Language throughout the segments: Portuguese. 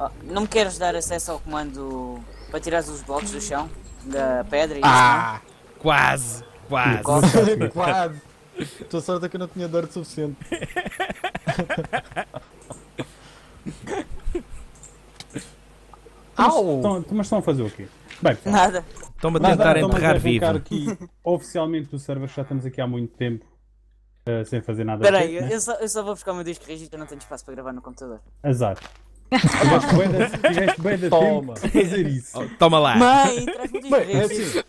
Oh, não me queres dar acesso ao comando para tirar os blocos do chão? Da pedra e Ah, quase, quase. Qual- Quase. Estou sorte é que eu não tinha dirt suficiente. Au! Estão- mas estão a fazer o quê? Bem, pessoal, Nada. Estão-me a nada, tentar estamos a enterrar vivo. aqui oficialmente o server, já estamos aqui há muito tempo eh, sem fazer nada. Espera aí, né? eu, só, eu só vou buscar o meu disco rígido, eu não tenho espaço para gravar no computador. Azar. Tiveste bem da Toma. fazer isso. Oh, toma lá. Mãe, o Bem, é assim.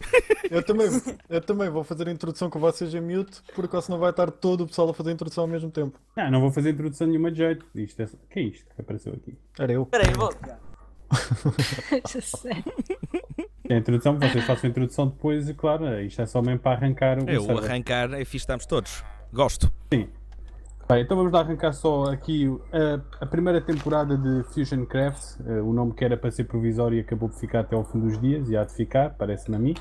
Eu também, eu também vou fazer a introdução com vocês em mute, porque senão vai estar todo o pessoal a fazer a introdução ao mesmo tempo. Não, não vou fazer introdução nenhuma de jeito. Isto é... O que é isto que apareceu aqui? Era eu. Espera aí, vou. É a introdução, vocês façam a introdução depois e claro, isto é só mesmo para arrancar o Eu server. arrancar é fixe, estamos todos. Gosto. Bem, então vamos lá arrancar só aqui a, a primeira temporada de Fusion Craft. eh, o nome que era para ser provisório e acabou por ficar até ao fim dos dias e há de ficar, parece-me a mim.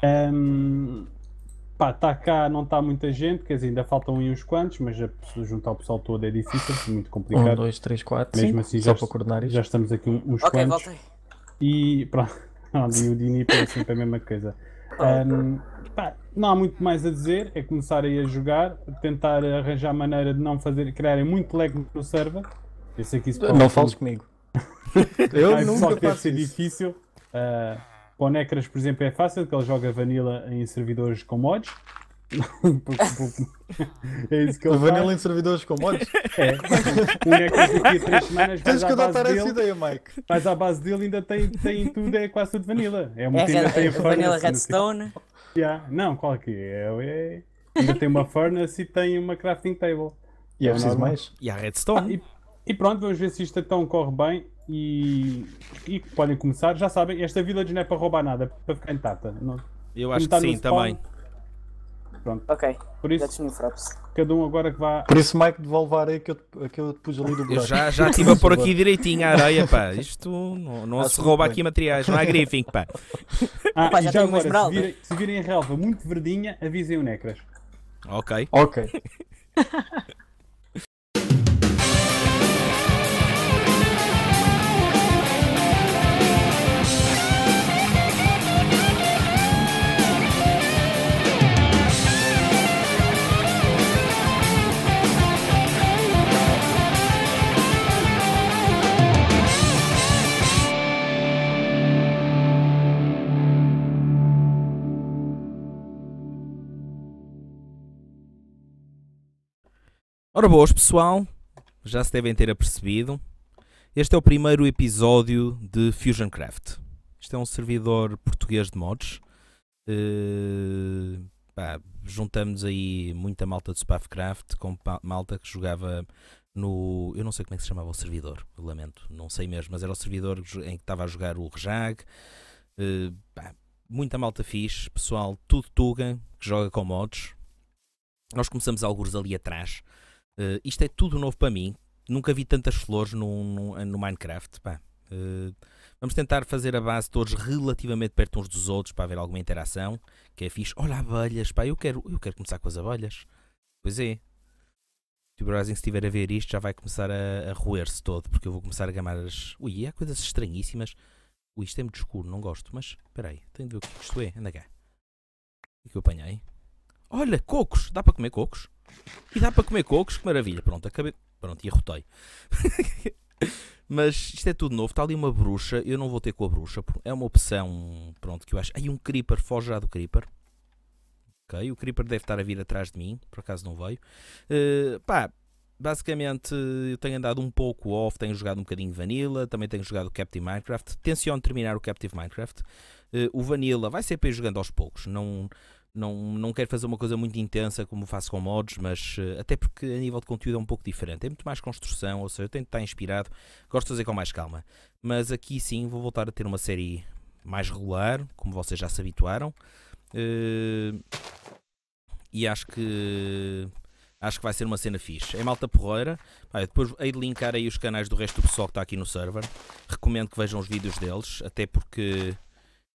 Ahm, pá, está cá, não está muita gente, quer dizer, ainda faltam aí uns quantos, mas a juntar o pessoal todo é difícil, muito Um, complicado. dois, três, quatro. Mesmo assim, só já, para coordenar isto. já estamos aqui uns Ok, quantos. voltei. E pronto, e o Dini é sempre a mesma coisa. Pá, não há muito mais a dizer, é começar aí a jogar, tentar arranjar maneira de não fazer, criarem muito lag no server. Eu sei que isso Não fales comigo. Eu Ai, nunca que deve ser isso. difícil. Uh, para o Necras, por exemplo, é fácil, porque ele joga vanilla em servidores com mods. É isso que ele Vanilla em servidores com mods? É. O Necras daqui a 3 semanas vais Tens que adotar essa ideia, Mike. vais à base dele ainda tem, tem tudo, é quase tudo vanilla. É uma É ainda tem a Red, Vanilla Redstone. Yeah. Não, qual que é? é? Ainda tem uma furnace e tem uma crafting table. E é É preciso normal. mais? E a Redstone. e, e pronto, vamos ver se isto então corre bem e, e podem começar. Já sabem, esta village não é para roubar nada, é para ficar intacta. Não, Eu acho que no sim, spawn, também. Pronto, Ok, por isso, that's new fraps. cada um agora que vá. Por isso, Mike, devolve a areia que eu, que eu te pus ali do Eu buraco. já, já estive a pôr aqui direitinho a areia, pá. Isto não, não Ah, se rouba bem. aqui materiais, não há griefing, pá. Ah, e já já agora, se esmeralda. virem, se virem a relva muito verdinha, avisem o Necras. Ok. Ok. Ora boas, pessoal. Já se devem ter apercebido. Este é o primeiro episódio de Fusion Craft. Isto é um servidor português de mods. Eh, pá, juntamos aí muita malta de Spafcraft com malta que jogava no. Eu não sei como é que se chamava o servidor, lamento, não sei mesmo, mas era o servidor em que estava a jogar o Rejag. Pá, muita malta fixe, pessoal, tudo Tuga, que joga com mods. Nós começamos alguns ali atrás. Eh, isto é tudo novo para mim. Nunca vi tantas flores no, no, no Minecraft. Eh, vamos tentar fazer a base todos relativamente perto uns dos outros para haver alguma interação. Que é fixe. Olha, abelhas, pá, eu quero, eu quero começar com as abelhas. Pois é. O Rising, se estiver a ver isto, já vai começar a, a roer-se todo, porque eu vou começar a gamar as. Ui, há coisas estranhíssimas. Ui, isto é muito escuro, não gosto, mas espera aí, tenho de ver o que isto é. Anda cá. O que eu apanhei? Olha, cocos! Dá para comer cocos? E dá para comer cocos? Que maravilha! Pronto, acabei. Pronto, e arrotei. Mas isto é tudo novo. Está ali uma bruxa. Eu não vou ter com a bruxa. É uma opção. Pronto, que eu acho. Aí um creeper. Foge já do creeper. Ok. O creeper deve estar a vir atrás de mim. Por acaso não veio. Eh, pá. Basicamente, eu tenho andado um pouco off, tenho jogado um bocadinho Vanilla, também tenho jogado Captive Minecraft. Tenciono terminar o Captive Minecraft. Eh, o Vanilla vai ser para ir jogando aos poucos. Não, não, não quero fazer uma coisa muito intensa como faço com mods, mas eh, até porque a nível de conteúdo é um pouco diferente. É muito mais construção, ou seja, eu tento estar inspirado, gosto de fazer com mais calma. Mas aqui sim vou voltar a ter uma série mais regular, como vocês já se habituaram. Eh, e acho que acho que vai ser uma cena fixe. É malta porreira. Eu depois hei de linkar aí os canais do resto do pessoal que está aqui no server. Recomendo que vejam os vídeos deles, até porque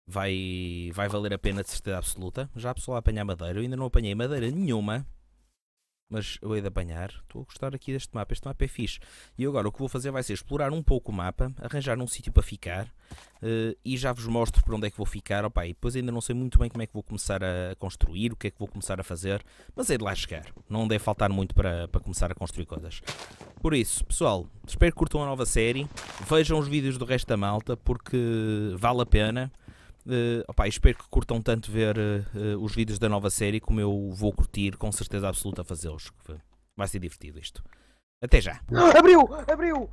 vai, vai valer a pena de certeza absoluta. Já a pessoa a apanhar madeira. Eu ainda não apanhei madeira nenhuma. mas eu hei de apanhar. Estou a gostar aqui deste mapa. Este mapa é fixe. E agora o que vou fazer vai ser explorar um pouco o mapa, arranjar um sítio para ficar eh, e já vos mostro por onde é que vou ficar. Opa, e depois ainda não sei muito bem como é que vou começar a construir, o que é que vou começar a fazer, mas é de lá chegar. Não deve faltar muito para, para começar a construir coisas. Por isso, pessoal, espero que curtam a nova série. Vejam os vídeos do resto da malta porque vale a pena. Uh, opa, espero que curtam tanto ver uh, uh, os vídeos da nova série como eu vou curtir com certeza absoluta a fazê-los. Vai ser divertido isto. Até já. Abriu! Abriu!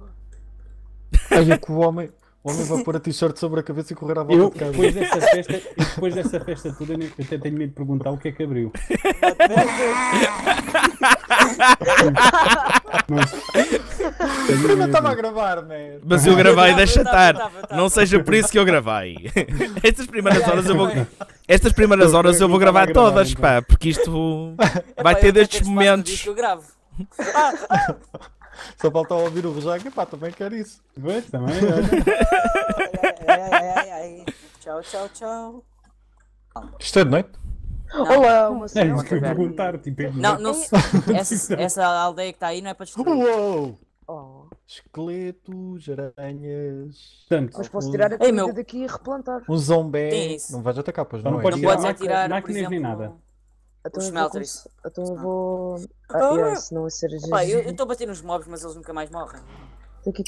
Olha que o homem, o homem vai pôr a t-shirt sobre a cabeça e correr à volta Eu, de casa. depois dessa festa, depois dessa festa toda, eu até tenho medo de perguntar o que é que abriu. Mas, não estava a gravar, man. Mas eu gravei, deixa estar. Não seja por isso que eu gravei. Estas primeiras horas eu vou. Estas primeiras horas eu vou gravar gravar, todas, então. pá, porque isto vai ter destes momentos. que eu gravo. Só faltava ouvir o Rojac. Pá, também quero isso. Pois, também, olha. Ai, ai, ai, ai, ai. Tchau, tchau, tchau. Isto é de noite? Olá, uma É cena. isso que eu ia perguntar. Tipo, é Não, não essa, essa aldeia que está aí não é para destruir. Uou! Oh, Esqueletos, aranhas. Portanto, mas posso tirar a comida meu. daqui e replantar. Um zombé. Isso. Não vais atacar, pois Só não, não é? pode Não podes a atirar, por máquinas nem exemplo, nada. Então Os smelters. então eu vou. Ah. Ah, yeah, se não ser Pá, eu eu estou a bater nos mobs, mas eles nunca mais morrem.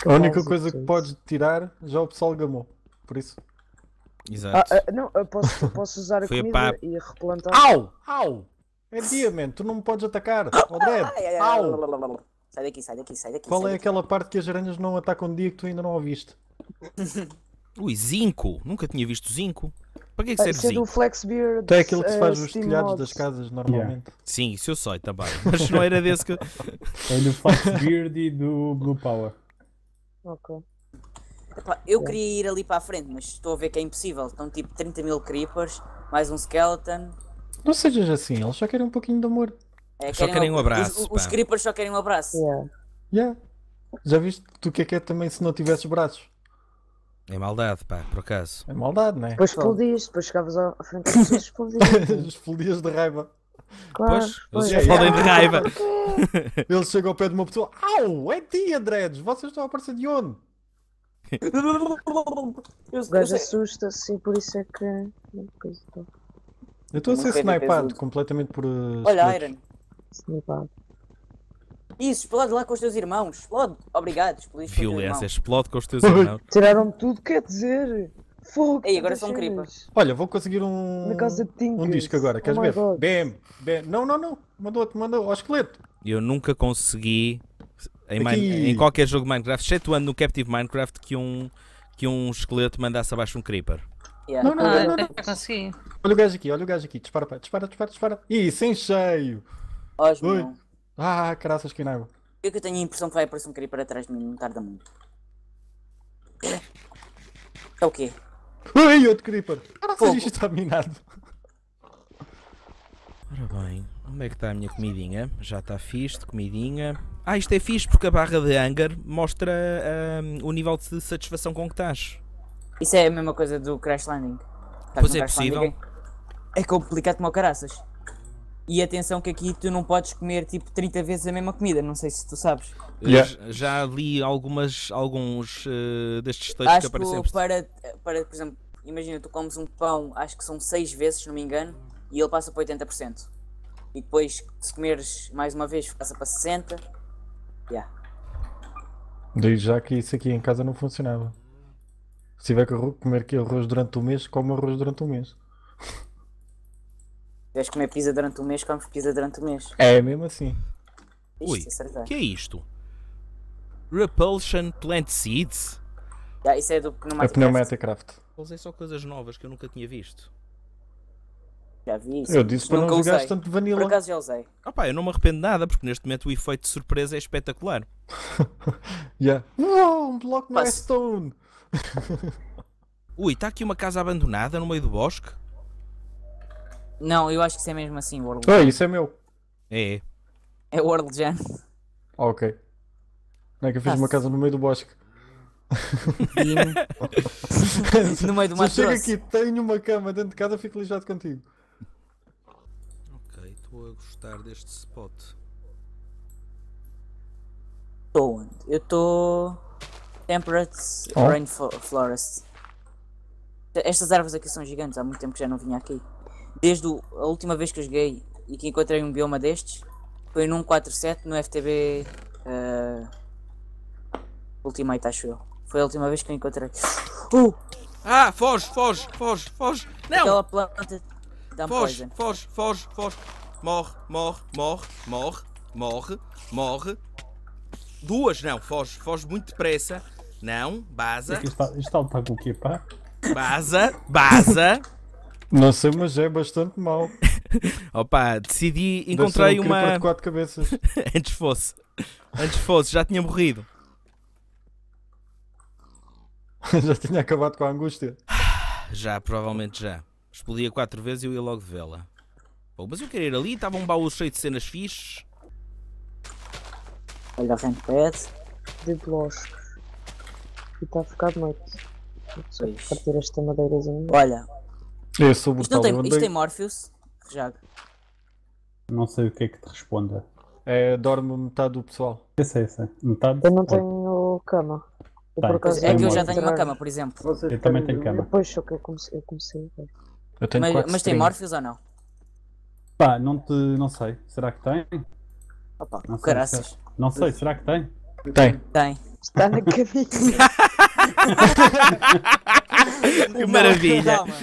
A única coisa que podes tirar, já o pessoal gamou. Por isso. Ah, Exato. ah, não, eu posso, posso usar a Foi a comida pá- e replantar. Au! Au! É dia, man. Tu não me podes atacar. Oh, Dredd. Au! Sai daqui, sai daqui, sai daqui. Qual sai é daqui. aquela parte que as aranhas não atacam de dia que tu ainda não ouviste? Ui, zinco. Nunca tinha visto zinco. Para que é que Ah, serve Isso é do zinco? Flexbeard. É aquilo que se eh, faz nos Steam telhados Mods. das casas normalmente. Sim, isso eu sei também. Mas não era desse que. É do Foxbeard e do Blue Power. Ok. Epá, eu queria ir ali para a frente, mas estou a ver que é impossível. Estão tipo 30 mil creepers, mais um skeleton. Não sejas assim, eles só querem um pouquinho de amor. É, Só querem um o- abraço, Os, os creepers só querem um abraço. Yeah. Yeah. Já viste tu o que é que é também se não tivesses braços? É maldade, pá, por acaso. É maldade, não é? Depois explodias, depois chegavas à frente das pessoas e explodias. Explodias de raiva. Claro. Pois, eles pois. explodem de raiva. Eles chegam ao pé de uma pessoa. Au! É ti, Andredes! Vocês estão a aparecer de onde? Eu, O gajo assusta-se e por isso é que. Eu estou a ser snipado completamente por. uh, Olha. Iron. Snipado. Isso, explode lá com os teus irmãos. Explode. Obrigado, teus Violência, explode com os teus irmãos. Tiraram-me tudo, quer dizer. Fogo. Ei, agora são cenas. Olha, vou conseguir um. Na casa de Tinkers. Um disco agora, queres Oh my ver? God. Bem, bem. Não, não, não. Mandou-te, mandou ao esqueleto. Eu nunca consegui, em, em qualquer jogo de Minecraft, excetuando no Captive Minecraft, que um, que um esqueleto mandasse abaixo um creeper. Yeah. Não, não, Ah, não, não, não. consegui. Olha o gajo aqui, olha o gajo aqui. Dispara, dispara, dispara, dispara. Ih, sem cheio. Os Oi. Ah, caraças, que naiva. Eu que tenho a impressão que vai aparecer um creeper atrás de mim, não tarda muito. É o quê? Ui, outro creeper. Caraças, isto está minado. Ora bem, onde é que está a minha comidinha? Já está fixe, de comidinha. Ah, isto é fixe porque a barra de hunger mostra ahm, o nível de satisfação com que estás. Isso é a mesma coisa do Crash Landing. Estás Pois é Crash possível. Landing, É, complicado como o caraças. E atenção que aqui tu não podes comer tipo 30 vezes a mesma comida, não sei se tu sabes. Yeah. Já- li algumas, alguns eh, destes textos que acho aparecem. que para, para, por exemplo, imagina tu comes um pão, acho que são 6 vezes, se não me engano, e ele passa para 80%. E depois, se comeres mais uma vez, passa para 60%. Yeah. Digo já que isso aqui em casa não funcionava. Se tiver que comer aqui arroz durante o mês, como arroz durante o mês. Se tiveres que comer pizza durante o mês, comes pizza durante o mês. É mesmo assim. Isto. O que é isto? Repulsion Plant Seeds? Yeah, isso é do É Pneumatic Pneumaticraft. Usei só coisas novas que eu nunca tinha visto. Já vi isso. Eu disse para não jogares tanto Por vanilla. acaso já usei. Ah pá, eu não me arrependo de nada porque neste momento o efeito de surpresa é espetacular. Yeah. Uau, um bloco é Passo. stone. Ui, está aqui uma casa abandonada no meio do bosque? Não, eu acho que isso é mesmo assim, World. Ah, isso é meu. É. É World. Ah, ok. Não é que eu fiz uma casa no meio do bosque. no meio do Se eu mato chego grosso. aqui tenho uma cama dentro de casa, fico lixado contigo. Estou a gostar deste spot. Estou onde? Eu estou. Temperate Oh. Rainforest. Estas árvores aqui são gigantes, há muito tempo que já não vinha aqui. Desde a última vez que eu joguei e que encontrei um bioma destes, foi num 47 no FTB eh, Ultimate, acho eu. Foi a última vez que eu encontrei. Uh! Ah, foge, foge, foge, foge. Não! Aquela planta dá Foge, poison. foge, foge, foge. Morre, morre, morre, morre, morre, morre. Duas, não, foge, foge muito depressa. Não, baza, Este está, com o quê, pá? baza, baza. Não sei, mas é bastante mau. Opa, decidi, encontrei um uma. de quatro cabeças. Antes fosse. Antes fosse, já tinha morrido. Já tinha acabado com a angústia. Já, provavelmente já. Explodia quatro vezes e eu ia logo de Pô, mas eu queria ir ali, estava um baú cheio de cenas fixes. Olha o handpad. De bloscos. E está a ficar de noite. Pois. partir esta madeirazinha. Olha, Eu sou isto, não tem, eu isto andei- tem Morpheus. Já. Não sei o que é que te responda. É, dorme metade do pessoal. Eu sei, eu sei. Metade. Eu não tenho cama. Eu, Tem. por acaso, É que eu já tenho uma cama, por exemplo. Vocês Eu também tenho cama. Depois só que eu comecei. Eu comecei Eu tenho Mas, mas tem. Morpheus ou não? Pá, não te. Não sei. Será que tem? Opa, Não sei, caraças. Não sei, será que tem? Tem. Tem. Está na caminha. Que maravilha! Calma,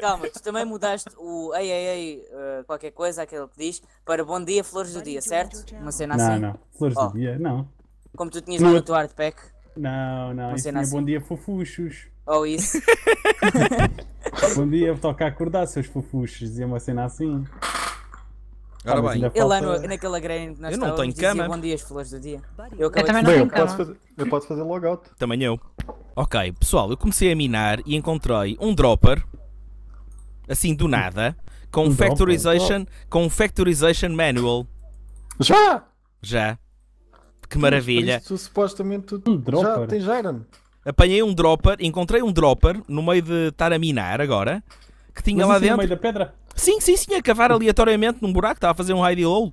calma, tu também mudaste o ei ei ei eh, qualquer coisa, aquele que diz, para bom dia, flores do dia, certo? Uma cena Não, assim. não. Flores Oh. do dia? Não. Como tu tinhas Não, no teu artpack. Não, não. Uma Isso cena assim. bom dia, fofuchos. Ou isso. Bom dia, toca a acordar, seus fofuchos. Dizia uma cena assim. Ora Ah, mas bem, Ele lá no, naquele agrênio que nós Eu não tenho dizia cama. bom dia, as flores do dia. Eu Eu também não Bem, tenho eu posso, cama. fazer, eu posso fazer logout. também eu. Ok, pessoal, eu comecei a minar e encontrei um dropper, assim do nada, com Um dropper? factorization, com um factorization manual. Já! Já. Que maravilha. Isto, supostamente tu Um já dropper. tens Iron. Apanhei um dropper, encontrei um dropper no meio de estar a minar agora, que tinha Mas lá no dentro. meio da pedra. Sim, sim, sim, a cavar aleatoriamente num buraco, estava a fazer um hide low.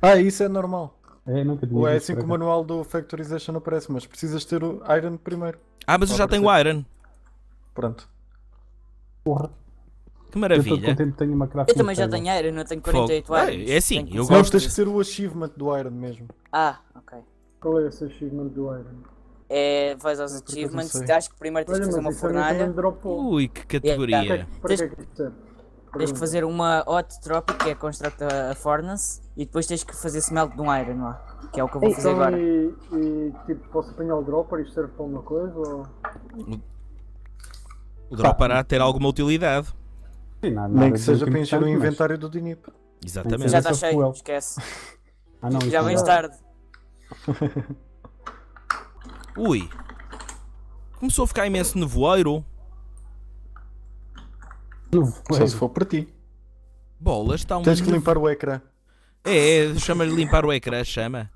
Ah, isso é normal. É, nunca tinha Ou é assim que o manual do Factorization aparece, mas precisas ter o Iron primeiro. Ah, mas eu já tenho iron. Pronto. Porra. Que Eu maravilha. contente que tenho uma crafting Eu também já tenho Iron, eu tenho Fogo. 48 Ah, Irons. é assim, Tenho que eu usar Não, gosto tens que ter o achievement do Iron mesmo. Ah, ok. Qual é esse achievement do Iron? É, vais aos achievements, acho que primeiro tens Olha, que fazer uma fornalha. Ui, que Para categoria. que- para que tens que fazer uma hot tropic, que é construct a, furnace, e depois tens que fazer smelt de um iron lá, que é o que eu vou fazer Então, agora. e, e tipo, posso apanhar o dropper? Isto serve para alguma coisa? Ou... O dropper há de ter alguma utilidade. Sim, nada- Nem que seja para encher o importante, mas- inventário do Dinip. Exatamente. Já está cheio, esquece. Ah, não, Já vens tarde. Ui. Começou a ficar imenso nevoeiro. Só se for para ti. Bolas, está um Tens que limpar o ecrã. É, chama-lhe limpar o ecrã, chama.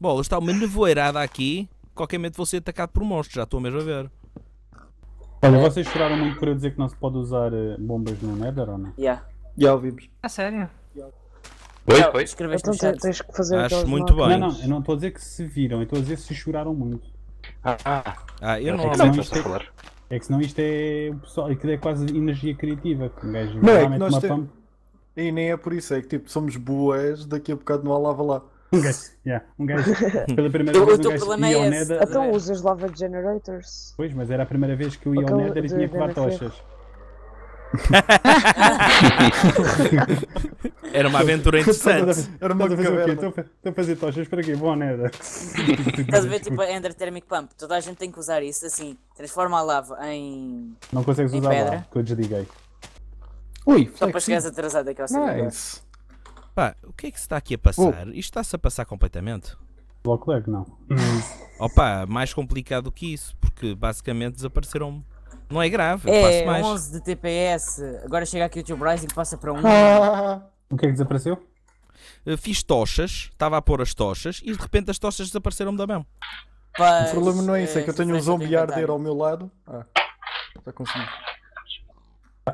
Bolas, está uma nevoeirada aqui. Qualquer momento vou ser atacado por monstros, já estou mesmo a ver. Olha, vocês choraram muito por eu dizer que não se pode usar eh, bombas no Nether ou não? Yeah. Já ouvimos. A sério? Oi, Não, oi. Escreveste Então no tens que fazer Acho muito bem. Não, não, eu não estou a dizer que se viram, eu estou a dizer se choraram muito. Ah, ah, Ah, eu não. não, não, sei o que isto estás a é-. É que senão isto é o pessoal, aquilo é quase energia criativa. que Um gajo Não, é que realmente nós tem- pump. E nem é por isso, é que tipo, somos boas, daqui a bocado não há lava lá. Um gajo, yeah, um gajo pela primeira vez um gajo ia é ao esse. Nether. Então usas lava generators. Pois, mas era a primeira vez que eu ia ao Aquele Nether e tinha que levar DNF. tochas. Era uma aventura interessante. Era uma Estás a fazer o quê? caverna. Estou a fazer tochas para quê? Ao Nether. Estás a ver tipo a Ender Thermic Pump? Toda a gente tem que usar isso assim. Transforma a lava em. Não consegues Em usar pedra? lá, que eu desliguei. Ui, Só para chegares atrasado aquela cena. Nice. Pá, o que é que se está aqui a passar? Isto está-se a passar completamente. Block lag, não. Opa, mais complicado do que isso, porque basicamente desapareceram. Não é grave, eu É faço mais. 11 de TPS. Agora chega aqui o teu Rising passa para 1. Ah, O que é que desapareceu? Eu Fiz tochas, estava a pôr as tochas e de repente as tochas desapareceram da mão. o problema não é isso, é que eu tenho um zombie a arder ao meu lado. Ah, já consegui.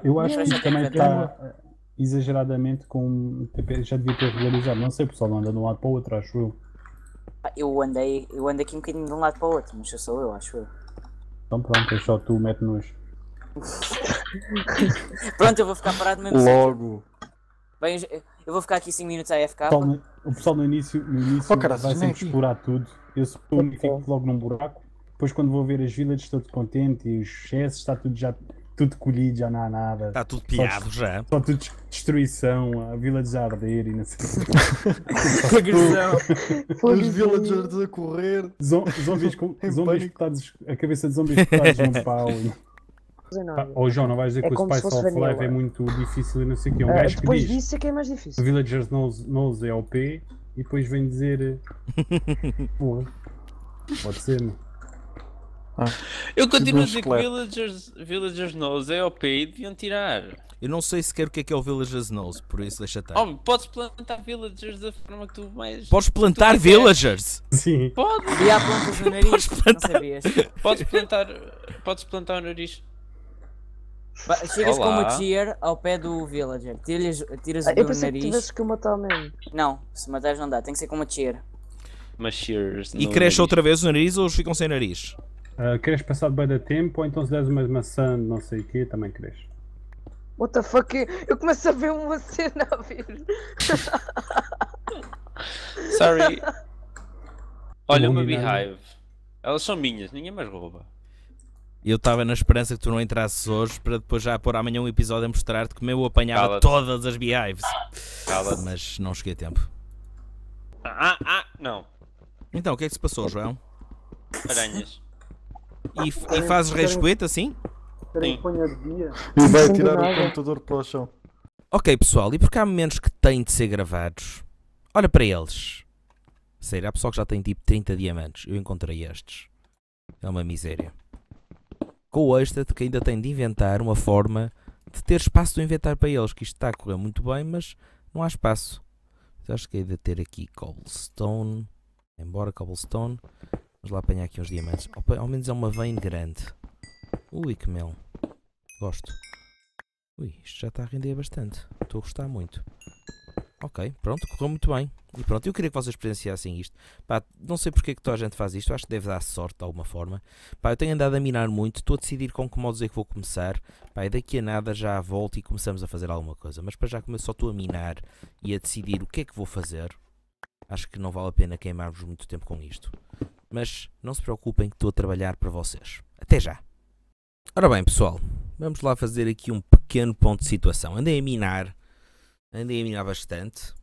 Eu acho que isto tem também que está eh, exageradamente com o TP. Já devia ter regularizado. Não sei, o pessoal não anda de um lado para o outro, acho eu. Ah, Eu andei, eu ando aqui um bocadinho de um lado para o outro, mas eu sou eu, acho eu. Então pronto, é só tu, mete nos. Pronto, eu vou ficar parado mesmo. Logo. Bem, eu- vou ficar aqui 5 minutos a AFK. O pessoal no, início, no início Oh, caraças, vai sempre aqui. explorar tudo. Eu suponho que fico logo num buraco. Depois quando vou ver as villages estou contente e os chesses está tudo já tudo colhido, já não há nada. Está tudo pilhado já. Só tudo des- destruição, a village a arder e não sei o quê. Agressão. Os villagers a correr. Zom- Zombies, com, zombies cortados, a cabeça de zombies cortados num pau. e- fazer Pá, nada. Ou João, não vais dizer É que o Spice of Life vanilla. é muito difícil e não sei o quê. Um Ah, gajo que depois diz disso é que é mais difícil. Villagers knows, knows é OP e depois vem dizer. Porra. Pode ser, não? Eu continuo a dizer que. Villagers, Villagers Knows é OP e deviam tirar. Eu não sei sequer o que é que é o Villagers Knows, por isso deixa estar. Oh, podes plantar Villagers da forma que tu mais. Podes plantar villagers! Sim. Podes, E há plantas no nariz, não sabias. podes plantar. Podes plantar o nariz. Chegas com uma Olá. cheer ao pé do villager, tiras, tiras Ah, o eu do pensei que nariz. que matar mesmo. Não, se matares não dá, tem que ser com uma cheer. Mas shears. E cresce nariz. outra vez o nariz ou eles ficam sem nariz? Ah, queres passar de bem da tempo ou então se deres uma maçã de não sei o quê, também cresce. What the fuck? Eu- Eu começo a ver uma cena a vir. Sorry. Olha uma beehive. Elas são minhas, ninguém mais rouba. Eu estava na esperança que tu não entrasses hoje para depois já pôr amanhã um episódio a mostrar-te como eu apanhava todas as beehives. Mas não cheguei a tempo. Ah, ah, não. Então, o que é que se passou, João? Aranhas. E, e fazes respeito assim? Sim. de? E vai tirar o computador para o chão. Ok, pessoal, e porque há momentos que têm de ser gravados, olha para eles. Sério, há pessoal que já tem tipo 30 diamantes. Eu encontrei estes. É uma miséria. Com o extra de que ainda tem de inventar uma forma de ter espaço do inventário para eles, que isto está a correr muito bem, mas não há espaço. Mas acho que hei de ter aqui cobblestone. Embora cobblestone. Vamos lá apanhar aqui uns diamantes. Opa, ao menos é uma vein grande. Ui, que mel. Gosto. Ui, isto já está a render bastante. Estou a gostar muito. Ok, pronto, correu muito bem. E pronto, eu queria que vocês experienciassem isto. Pá, não sei porque é que toda a gente faz isto, acho que deve dar sorte de alguma forma. Pá, eu tenho andado a minar muito, estou a decidir com que modos é que vou começar. Pá, e daqui a nada já volto e começamos a fazer alguma coisa. Mas para já como eu só estou a minar e a decidir o que é que vou fazer, acho que não vale a pena queimar-vos muito tempo com isto. Mas não se preocupem que estou a trabalhar para vocês. Até já! Ora bem, pessoal, vamos lá fazer aqui um pequeno ponto de situação. Andei a minar, andei a minar bastante.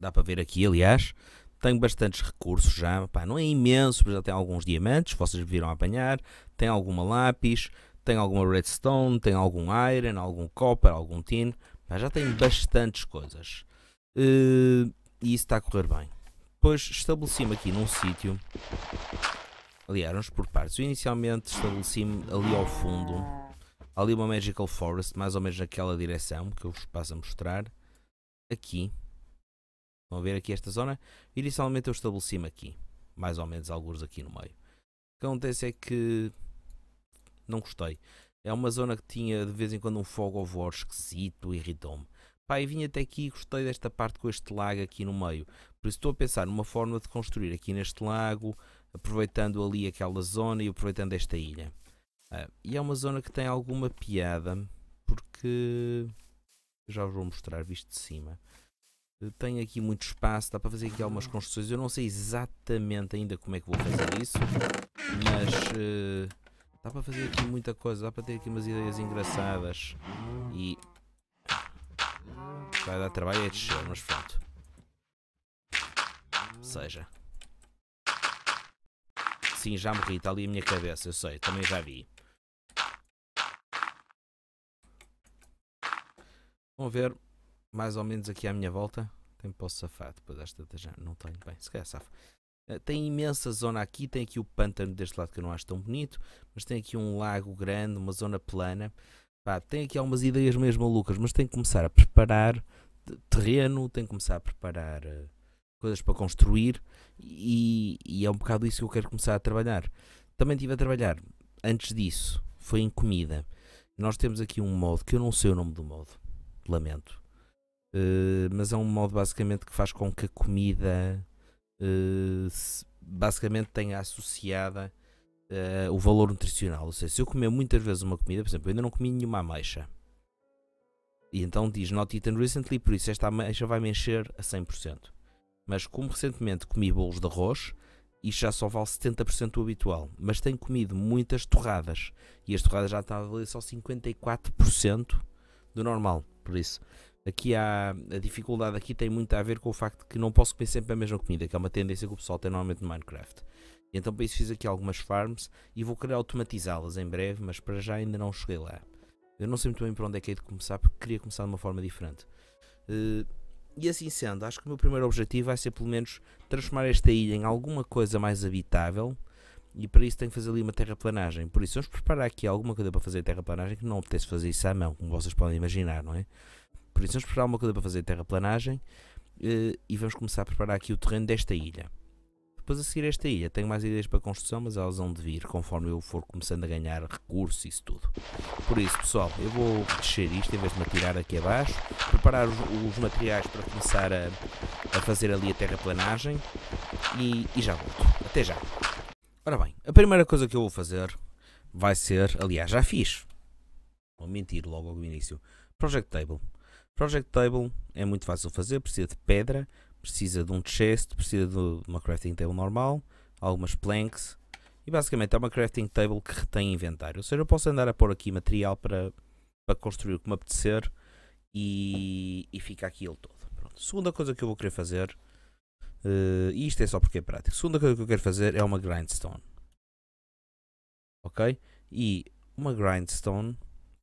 Dá para ver aqui, aliás. Tenho bastantes recursos já. Pá, não é imenso, mas já tem alguns diamantes. Vocês viram apanhar. Tem alguma lápis. Tem alguma redstone. Tem algum iron, algum copper, algum tin. Pá, já tenho bastantes coisas. Eh, e isso está a correr bem. Depois estabeleci-me aqui num sítio. Aliás, por partes. Eu inicialmente estabeleci-me ali ao fundo. Há ali uma Magical Forest, mais ou menos naquela direção que eu vos passo a mostrar. Aqui. A ver aqui esta zona? Inicialmente eu estabeleci-me aqui. Mais ou menos alguns aqui no meio. O que acontece é que não gostei. É uma zona que tinha de vez em quando um fog of war esquisito, irritou-me. Pá, e vim até aqui e gostei desta parte com este lago aqui no meio. Por isso estou a pensar numa forma de construir aqui neste lago, aproveitando ali aquela zona e aproveitando esta ilha. Ah, e é uma zona que tem alguma piada, porque já vos vou mostrar visto de cima. Eh, Tem aqui muito espaço, dá para fazer aqui algumas construções. Eu não sei exatamente ainda como é que vou fazer isso, mas eh, dá para fazer aqui muita coisa, dá para ter aqui umas ideias engraçadas e vai dar trabalho é descer, mas pronto. Seja. Sim, já morri, está ali a minha cabeça, eu sei, também já vi. Vão ver mais ou menos aqui à minha volta. Tem posso safar depois desta já não tenho bem, se calhar safo. Eh, Tem imensa zona aqui, tem aqui o pântano deste lado que eu não acho tão bonito, mas tem aqui um lago grande, uma zona plana. Pá, tem aqui algumas ideias mesmo malucas, mas tem que começar a preparar te- terreno, tem que começar a preparar eh, coisas para construir e, e é um bocado isso que eu quero começar a trabalhar. Também estive a trabalhar antes disso, foi em comida. Nós temos aqui um modo que eu não sei o nome do modo, lamento. Eh, mas é um modo basicamente que faz com que a comida se- basicamente tem associada eh, o valor nutricional. Ou seja, se eu comer muitas vezes uma comida, por exemplo, eu ainda não comi nenhuma ameixa. E então diz not eaten recently, por isso esta ameixa vai me encher a 100%. Mas como recentemente comi bolos de arroz, isto já só vale 70% do habitual. Mas tenho comido muitas torradas. E as torradas já estão a valer só 54% do normal. Por isso, aqui há a dificuldade aqui tem muito a ver com o facto que não posso comer sempre a mesma comida, que é uma tendência que o pessoal tem normalmente no Minecraft. Então para isso fiz aqui algumas farms e vou querer automatizá-las em breve, mas para já ainda não cheguei lá. Eu não sei muito bem para onde é que hei de começar, porque queria começar de uma forma diferente. Eh, e assim sendo, acho que o meu primeiro objetivo vai ser pelo menos transformar esta ilha em alguma coisa mais habitável. E para isso tenho que fazer ali uma terraplanagem. Por isso, vamos preparar aqui alguma coisa para fazer terraplanagem, que não apetece fazer isso à mão, como vocês podem imaginar, não é? Por isso, vamos preparar alguma coisa para fazer terraplanagem eh, e vamos começar a preparar aqui o terreno desta ilha. Depois a seguir esta ilha, tenho mais ideias para construção, mas elas vão de vir conforme eu for começando a ganhar recursos e isso tudo. Por isso, pessoal, eu vou descer isto em vez de me atirar aqui abaixo, preparar os, os materiais para começar a, a fazer ali a terraplanagem e, e já volto. Até já. Ora bem, a primeira coisa que eu vou fazer vai ser, aliás, já fiz. Vou mentir logo ao início. Project Table. Project Table é muito fácil de fazer, precisa de pedra, precisa de um chest, precisa de uma crafting table normal, algumas planks e basicamente é uma crafting table que retém inventário. Ou seja, eu posso andar a pôr aqui material para, para construir o que me apetecer e, e fica aqui ele todo. Pronto. Segunda coisa que eu vou querer fazer, eh, e isto é só porque é prático. Segunda coisa que eu quero fazer é uma grindstone. Ok? E uma grindstone,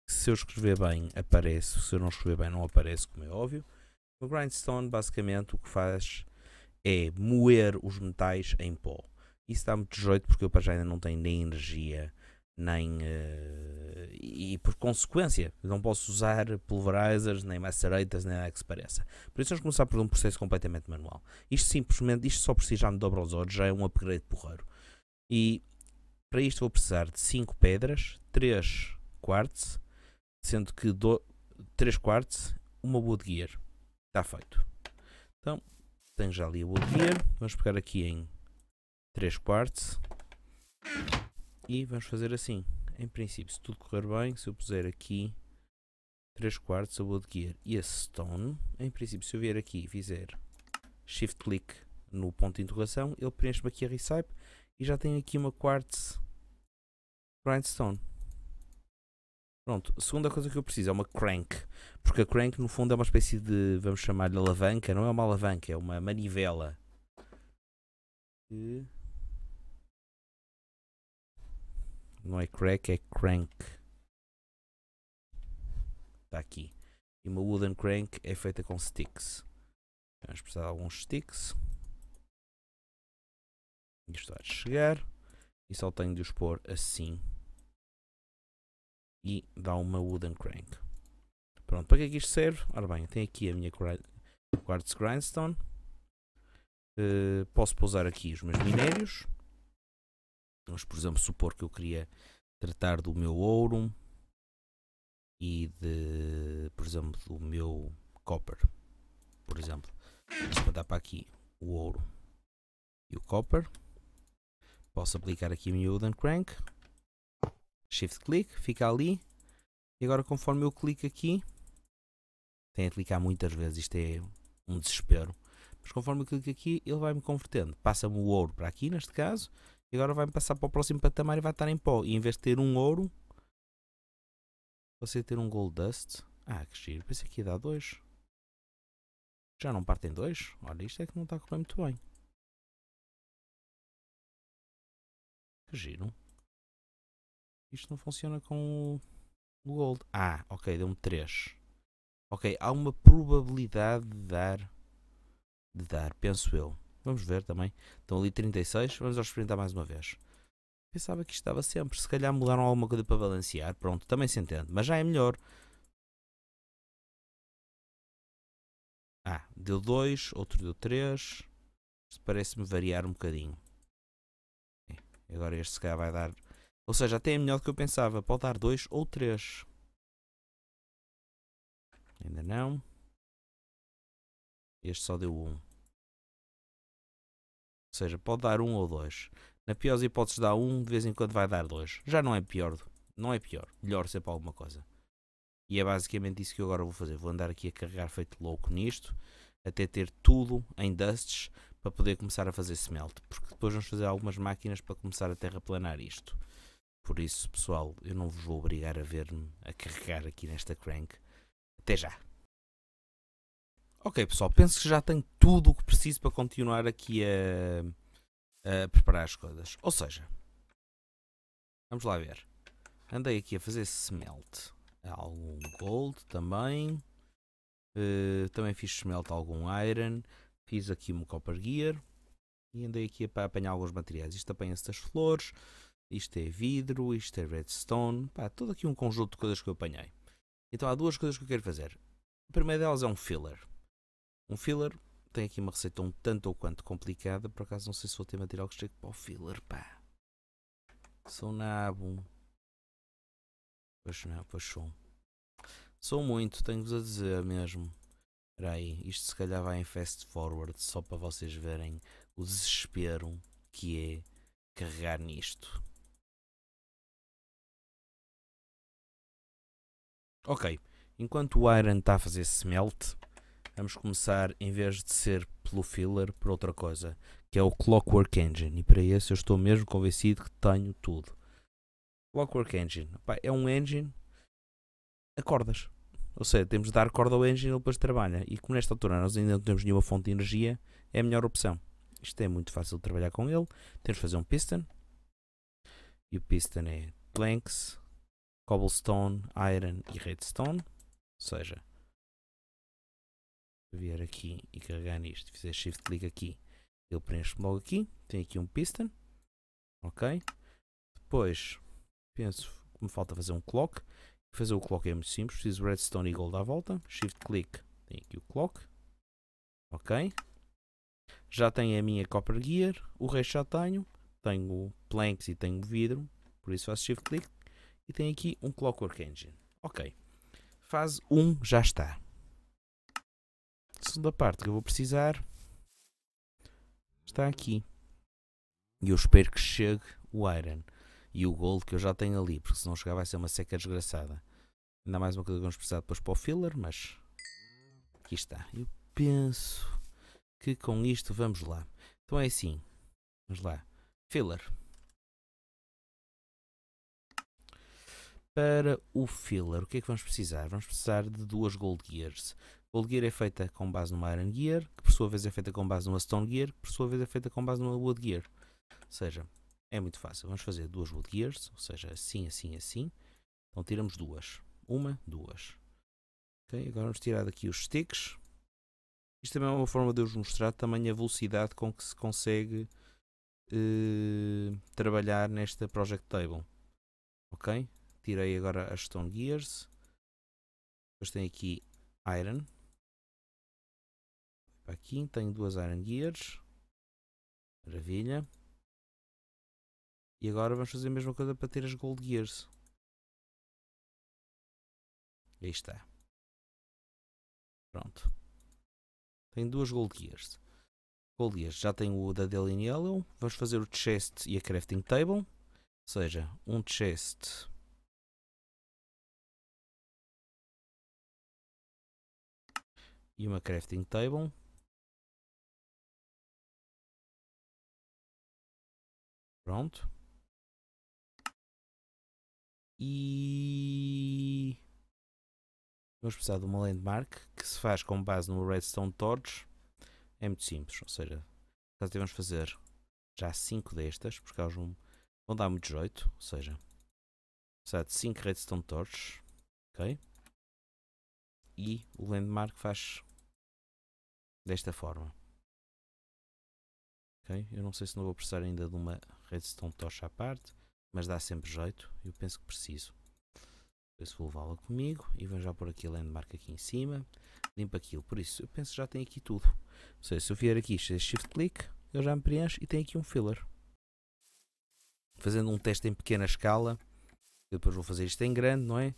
se eu escrever bem, aparece. Se eu não escrever bem, não aparece, como é óbvio. O grindstone basicamente o que faz é moer os metais em pó. Isso dá muito jeito porque eu para já ainda não tenho nem energia, nem. eh, e por consequência, não posso usar pulverizers, nem macerators, nem nada que se pareça. Por isso vamos começar por um processo completamente manual. Isto simplesmente, isto só por si já me dobra os olhos, já é um upgrade porreiro. E para isto vou precisar de 5 pedras, 3 quartz, sendo que 3 quartz, uma wood gear. Está feito. Então, tenho já ali a gear. Vamos pegar aqui em 3 quartos. E vamos fazer assim. Em princípio, se tudo correr bem, se eu puser aqui 3 quartos a wood gear e a stone, em princípio, se eu vier aqui e fizer shift click no ponto de interrogação, ele preenche-me aqui a recipe e já tenho aqui uma quartz grindstone. Pronto, a segunda coisa que eu preciso é uma crank. Porque a crank no fundo é uma espécie de, vamos chamar-lhe alavanca, não é uma alavanca, é uma manivela. Que- Não é crack, é crank. Está aqui. E uma wooden crank é feita com sticks. Vamos precisar de alguns sticks. Isto vai chegar. E só tenho de os pôr assim. E dá uma wooden crank. Pronto, para que é que isto serve? Ora bem, tenho aqui a minha quartz grindstone. Eh, posso pousar aqui os meus minérios. Vamos, por exemplo, supor que eu queria tratar do meu ouro e de, por exemplo, do meu copper. Por exemplo, vou mandar para aqui o ouro e o copper. Posso aplicar aqui a minha wooden crank. Shift click, fica ali. E agora conforme eu clico aqui, tenho a clicar muitas vezes, isto é um desespero. Mas conforme eu clico aqui, ele vai me convertendo. Passa-me o ouro para aqui, neste caso, e agora vai-me passar para o próximo patamar e vai estar em pó. E em vez de ter um ouro, você ter um gold dust. Ah, que giro, pensei que ia dar dois. Já não partem dois? Olha, isto é que não está a correr muito bem. Que giro. Isto não funciona com o gold. Ah, ok, deu-me 3. Ok, há uma probabilidade de dar. De dar, penso eu. Vamos ver também. Estão ali 36. Vamos experimentar mais uma vez. Pensava que isto estava sempre. Se calhar mudaram alguma coisa para balancear. Pronto, também se entende. Mas já é melhor. Ah, deu 2, outro deu 3. Isto parece-me variar um bocadinho. Ok, Agora este se calhar vai dar. Ou seja, até é melhor do que eu pensava. Pode dar 2 ou 3. Ainda não. Este só deu 1. Um. Ou seja, pode dar um ou dois. Na pior das hipóteses dá um, de vez em quando vai dar dois. Já não é pior. Não é pior. Melhor sempre alguma coisa. E é basicamente isso que eu agora vou fazer. Vou andar aqui a carregar feito louco nisto. Até ter tudo em dusts para poder começar a fazer smelt. Porque depois vamos fazer algumas máquinas para começar a terraplanar isto. Por isso, pessoal, eu não vos vou obrigar a ver-me a carregar aqui nesta crank. Até já! Ok, pessoal, penso que já tenho tudo o que preciso para continuar aqui a, a preparar as coisas. Ou seja, vamos lá ver. Andei aqui a fazer smelt. Algum gold também. Uh, também fiz smelt algum iron. Fiz aqui um copper gear. E andei aqui para apanhar alguns materiais. Isto apanha-se das flores. Isto é vidro. Isto é redstone. Pá, todo aqui um conjunto de coisas que eu apanhei. Então há duas coisas que eu quero fazer. A primeira delas é um filler. Um filler tem aqui uma receita um tanto ou quanto complicada. Por acaso não sei se vou ter material que chegue para o filler. Pá. Sou nabo. Pois não, pois sou. Sou muito, tenho-vos a dizer mesmo. Espera aí, isto se calhar vai em fast forward só para vocês verem o desespero que é carregar nisto. Ok, enquanto o Iron está a fazer smelt, vamos começar, em vez de ser pelo filler, por outra coisa, que é o Clockwork Engine. E para esse eu estou mesmo convencido que tenho tudo. Clockwork Engine é um engine a cordas. Ou seja, temos de dar corda ao engine e depois trabalha. E como nesta altura nós ainda não temos nenhuma fonte de energia, é a melhor opção. Isto é muito fácil de trabalhar com ele. Temos de fazer um piston. E o piston é planks, cobblestone, iron e redstone. Ou seja, se vier aqui e carregar nisto, fizer shift click aqui, ele preenche logo aqui. Tem aqui um piston. Ok. Depois, penso que me falta fazer um clock. Fazer o clock é muito simples. Preciso redstone e gold à volta. Shift click. Tem aqui o clock. Ok. Já tenho a minha copper gear. O resto já tenho. Tenho planks e tenho vidro. Por isso faço shift click. E tenho aqui um clockwork engine. Ok. Fase 1 já está. segunda parte que eu vou precisar está aqui. E eu espero que chegue o iron e o gold que eu já tenho ali, porque se não chegar vai ser uma seca desgraçada. Ainda mais uma coisa que vamos precisar depois para o filler, mas aqui está. Eu penso que com isto vamos lá. Então é assim, vamos lá. Filler. Para o filler, o que é que vamos precisar? Vamos precisar de duas Gold Gears. Gold Gear é feita com base numa Iron Gear, que por sua vez é feita com base numa Stone Gear, que por sua vez é feita com base numa Wood Gear. Ou seja, é muito fácil. Vamos fazer duas wood gears, ou seja, assim, assim, assim. Então tiramos duas. Uma, duas. Ok, agora vamos tirar daqui os sticks. Isto também é uma forma de eu vos mostrar também a velocidade com que se consegue uh, trabalhar nesta Project Table. Ok? Tirei agora as Stone Gears. Depois tem aqui Iron. Aqui tenho duas Iron Gears. Maravilha. E agora vamos fazer a mesma coisa para ter as Gold Gears. Aí está. Pronto. Tem duas Gold Gears. Gold Gears. Já tem o da Daily Yellow. Vamos fazer o chest e a crafting table. Ou seja, um chest. E uma crafting table. Pronto. E vamos precisar de uma landmark que se faz com base no Redstone Torch. É muito simples, ou seja, caso devemos fazer já 5 destas, porque elas vão, vão dar muito jeito, ou seja, precisar de 5 Redstone Torches, ok? E o landmark faz desta forma. Eu não sei se não vou precisar ainda de uma Redstone Torch à parte mas dá sempre jeito. Eu penso que preciso. Por vou levá-la comigo e vou já pôr aqui a landmark aqui em cima. Limpo aquilo. Por isso, eu penso que já tem aqui tudo. Ou seja, se eu vier aqui, shift click, ele já me preenche e tem aqui um filler. Fazendo um teste em pequena escala. Eu depois vou fazer isto em grande, não é?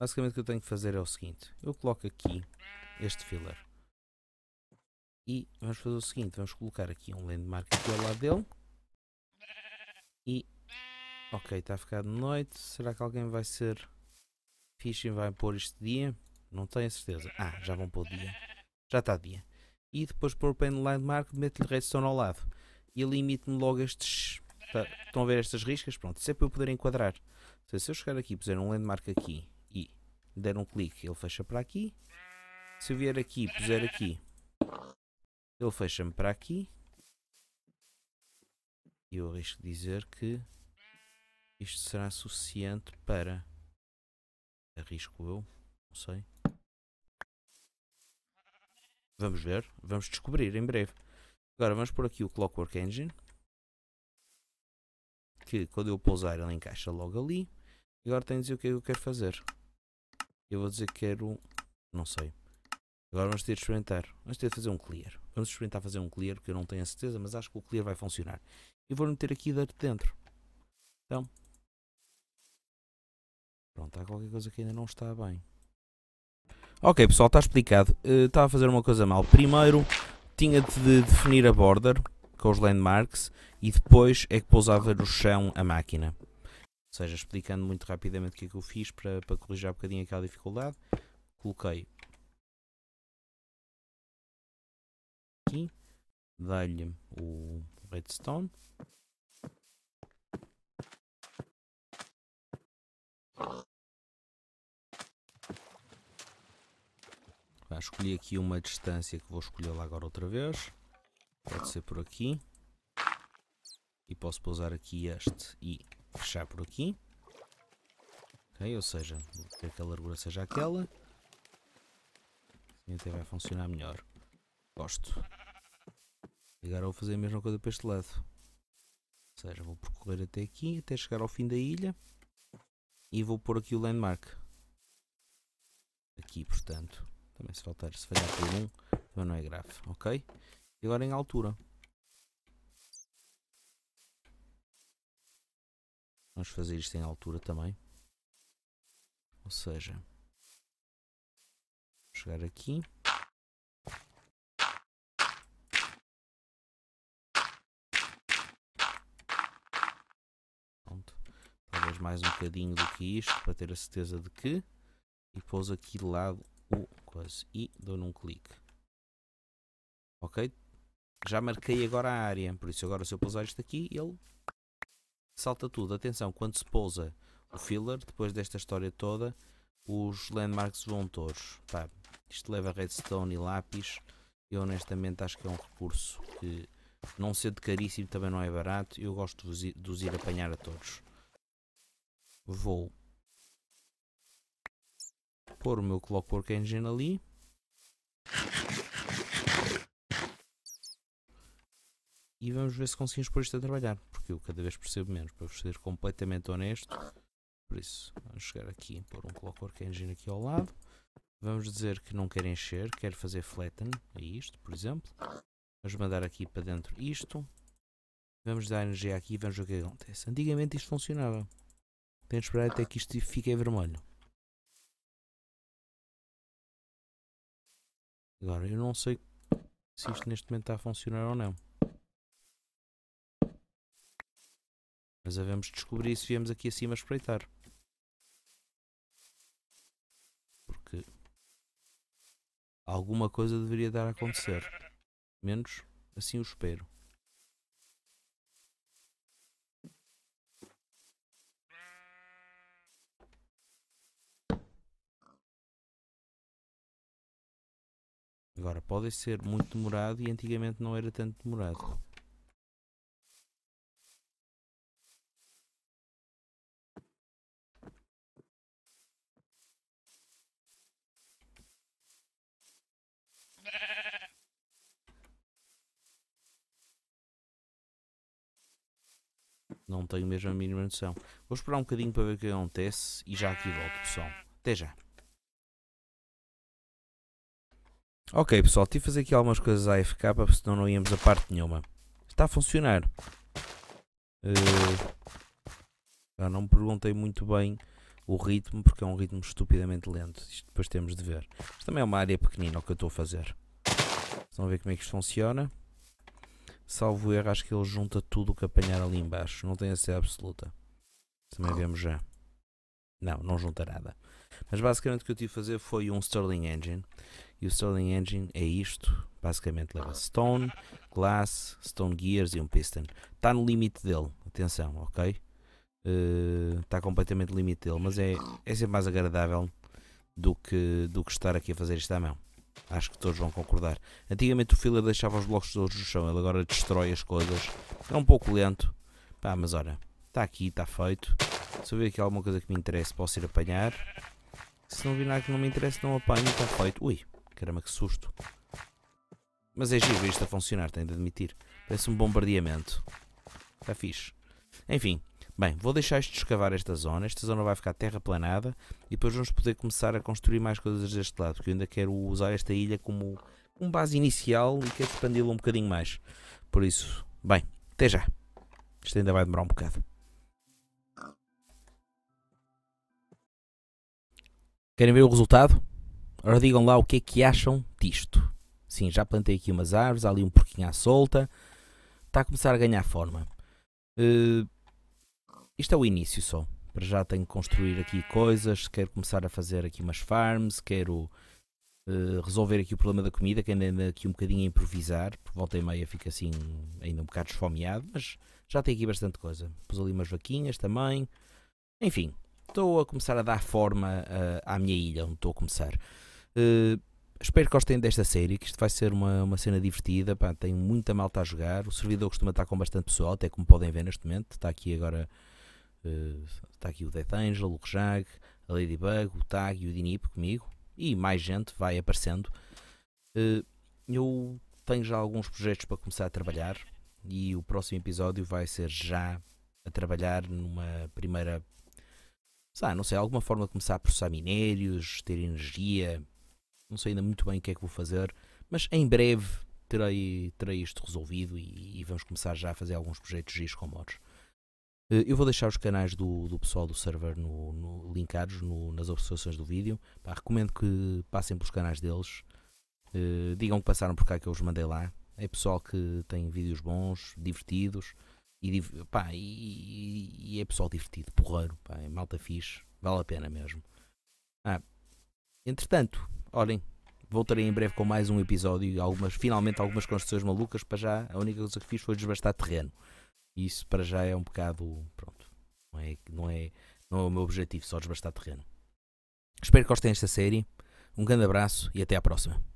Basicamente o que eu tenho que fazer é o seguinte. Eu coloco aqui este filler. E vamos fazer o seguinte, vamos colocar aqui um landmark aqui ao lado dele. E ok, está a ficar de noite. Será que alguém vai ser fixe e vai pôr este dia? Não tenho certeza. Ah, já vão pôr dia. Já está dia. E depois pôr o pen landmark, meto-lhe redstone ao lado. E ele emite-me logo estes. tá, Estão a ver estas riscas? Pronto, isso é para eu poder enquadrar. Seja, se eu chegar aqui, puser um landmark aqui e der um clique, ele fecha para aqui. Se eu vier aqui, puser aqui, ele fecha-me para aqui. E eu arrisco dizer que isto será suficiente para. Arrisco eu, não sei. Vamos ver, vamos descobrir em breve. Agora vamos por aqui o Clockwork Engine. Que quando eu pousar ele encaixa logo ali. Agora tenho de dizer o que é que eu quero fazer. Eu vou dizer que quero. Não sei. Agora vamos ter de experimentar. Vamos ter de fazer um clear. Vamos experimentar fazer um clear, porque eu não tenho a certeza, mas acho que o clear vai funcionar. E vou meter aqui dentro. Então. Pronto, há qualquer coisa que ainda não está bem. Ok, pessoal, está explicado. Eh, estava a fazer uma coisa mal. Primeiro, tinha de definir a border com os landmarks e depois é que pousava no chão a máquina. Ou seja, explicando muito rapidamente o que é que eu fiz para, para corrigir um bocadinho aquela dificuldade. Coloquei aqui, dei-lhe o redstone. Vá, escolhi aqui uma distância que vou escolher lá agora outra vez. Pode ser por aqui. E posso pousar aqui este e fechar por aqui. Ok, ou seja, que a largura seja aquela. Assim até vai funcionar melhor. Gosto. Agora vou fazer a mesma coisa para este lado. Ou seja, vou percorrer até aqui, até chegar ao fim da ilha. E vou pôr aqui o landmark. Aqui, portanto. Também se faltar, se falhar por um, também não é grave, ok? E agora em altura. Vamos fazer isto em altura também. Ou seja, chegar aqui. Pronto. Talvez mais um bocadinho do que isto para ter a certeza de que. E pôs aqui de lado o coisa. E dou-lhe um clique. Ok? Já marquei agora a área. Por isso agora se eu pousar isto aqui, ele salta tudo. Atenção, quando se pousa o filler, depois desta história toda, os landmarks vão todos. Isto leva redstone e lápis. Eu honestamente acho que é um recurso que, não sendo caríssimo, também não é barato. Eu gosto de os ir apanhar a todos. Vou pôr o meu Clockwork Engine ali. E vamos ver se conseguimos pôr isto a trabalhar. Porque eu cada vez percebo menos, para ser completamente honesto. Por isso, vamos chegar aqui e pôr um Clockwork Engine aqui ao lado. Vamos dizer que não quer encher, quer fazer flatten a isto, por exemplo. Vamos mandar aqui para dentro isto. Vamos dar energia aqui e vamos ver o que acontece. Antigamente isto funcionava. Tenho de esperar até que isto fique vermelho. Agora, eu não sei se isto neste momento está a funcionar ou não. Mas havemos de descobrir se viemos aqui acima espreitar. Porque alguma coisa deveria dar a acontecer. Menos assim o espero. Agora, pode ser muito demorado e antigamente não era tanto demorado. Não tenho mesmo a mínima noção. Vou esperar um bocadinho para ver o que acontece e já aqui volto, pessoal. Até já. Ok, pessoal, tive de fazer aqui algumas coisas à porque senão não íamos a parte nenhuma. Está a funcionar. Uh, não me perguntei muito bem o ritmo, porque é um ritmo estupidamente lento. Isto depois temos de ver. Isto também é uma área pequenina o que eu estou a fazer. A ver como é que isto funciona. Salvo erro, acho que ele junta tudo o que apanhar ali embaixo. Não tem a ser absoluta. Também vemos já. Não, não junta nada. Mas basicamente o que eu tive a fazer foi um Sterling Engine. E o Sterling Engine é isto. Basicamente leva Stone, Glass, Stone Gears e um Piston. Está no limite dele. Atenção, ok? Está completamente no limite dele. Mas é, é sempre mais agradável do que, do que estar aqui a fazer isto à mão. Acho que todos vão concordar. Antigamente o filler deixava os blocos todos no chão, ele agora destrói as coisas. É um pouco lento. Pá, mas olha, está aqui, está feito. Se eu ver aqui alguma coisa que me interesse, posso ir apanhar. Se não vir nada que não me interesse, não apanho, está feito. Ui, caramba, que susto. Mas é giro isto a funcionar, tenho de admitir. Parece um bombardeamento. Está fixe. Enfim, bem, vou deixar isto escavar esta zona. Esta zona vai ficar terraplanada e depois vamos poder começar a construir mais coisas deste lado, porque eu ainda quero usar esta ilha como um base inicial e quero expandi-la um bocadinho mais. Por isso, bem, até já. Isto ainda vai demorar um bocado. Querem ver o resultado? Ora digam lá o que é que acham disto. Sim, já plantei aqui umas árvores, ali um porquinho à solta. Está a começar a ganhar forma. Uh, isto é o início só. Para já tenho que construir aqui coisas, quero começar a fazer aqui umas farms, quero uh, resolver aqui o problema da comida, que ainda anda aqui um bocadinho a improvisar, por volta e meia fica assim ainda um bocado esfomeado, mas já tem aqui bastante coisa. Pus ali umas vaquinhas também. Enfim, estou a começar a dar forma uh, à minha ilha, onde estou a começar. Uh, espero que gostem desta série, que isto vai ser uma, uma cena divertida. Pá, tenho muita malta a jogar. O servidor costuma estar com bastante pessoal, até como podem ver neste momento. Está aqui agora. Uh, está aqui o Death Angel, o Rejag, a Ladybug, o Tag e o Dinip comigo. E mais gente vai aparecendo. Uh, eu tenho já alguns projetos para começar a trabalhar. E o próximo episódio vai ser já a trabalhar numa primeira. Sabe, não sei, alguma forma de começar a processar minérios, ter energia, não sei ainda muito bem o que é que vou fazer, mas em breve terei, terei isto resolvido e, e vamos começar já a fazer alguns projetos giros com mods. Eh, eu vou deixar os canais do, do pessoal do server no, no linkados no, nas observações do vídeo. Pá, recomendo que passem pelos canais deles. Uh, digam que passaram por cá que eu os mandei lá. É pessoal que tem vídeos bons, divertidos e, pá, e, e é pessoal divertido, porreiro, pá, é malta fixe, vale a pena mesmo. Ah, entretanto, olhem, voltarei em breve com mais um episódio e algumas, finalmente algumas construções malucas. Para já, a única coisa que fiz foi desbastar terreno. Isso para já é um bocado. Pronto. Não é, não é, não é o meu objetivo, só desbastar terreno. Espero que gostem desta série. Um grande abraço e até à próxima.